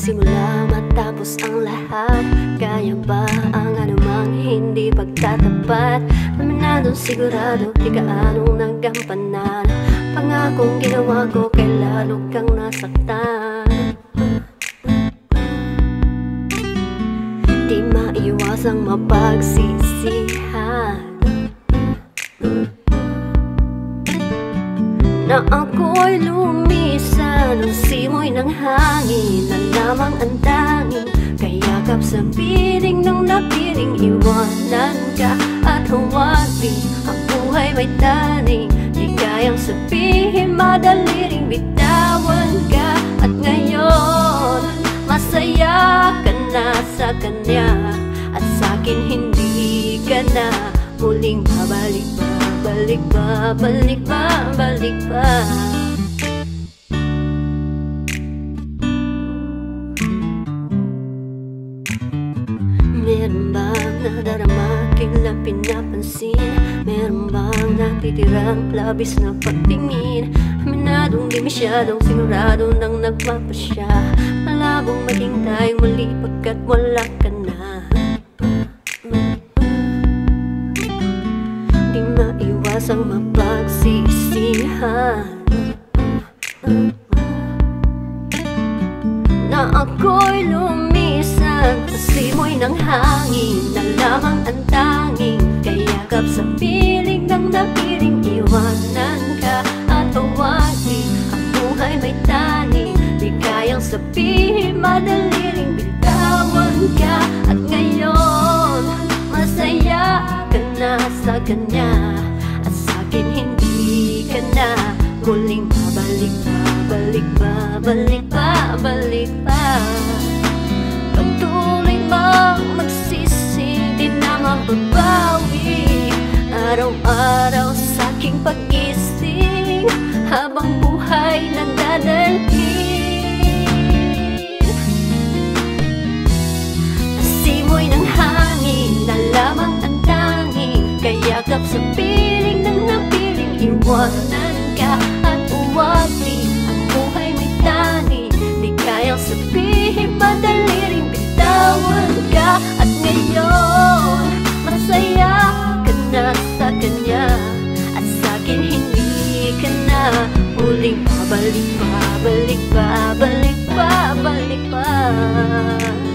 nagsimula matapos ang lahat? Kaya ba ang anumang hindi pagtatapat? Aminadong sigurado di ka anong nagampanan? Pangakong ginawa ko kay lalo kang nasaktan. Di maiwasang mapagsisihan. Na ako'y lumisan Ang simoy ng hangin Na lamang ang tanging Kayakap sa piling ng napiling Iwanan ka at huwagin. Ang buhay may taning Di kayang sabihin Madali ring bitawan ka. At ngayon Masaya ka na sa kanya. At sa'kin hindi ka na Muling babalik ba Balik ba, balik ba, nadarama kailan pinapansin? Meron bang natitirang labis na pagtingin? Aminadong di masyadong sigurado nang nagpapasya. Malabong maging tayong muli pagkat wala ka na. Di maiwasang mapagsisihan. Na Madali ring bitawan ka. At ngayon Masaya ka na sa kanya. At sa'kin hindi ka na. Muling babalik pa, balik pa, balik pa, Patuloy mang magsisi Di na mababawi. Araw-araw sa'king pag-isip Habang buhay nagdadalhin Sarap sa piling ng napiling Iwanan ka at uwati Ang buhay may tani. Di kayang sabihin madali rin Bitawan ka. At ngayon Masaya ka na sa kanya. At sa'kin hindi ka na. Huling babalik, babalik, babalik, babalik, babalik, babalik